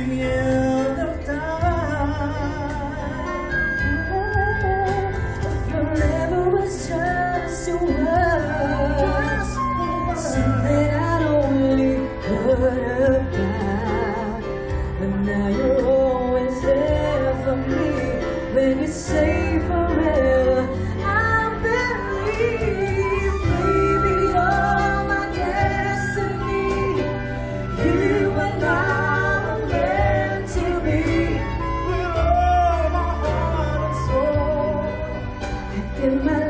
the never of time. Forever was just a word. Something I'd only heard about. But now you're always there for me. When you in my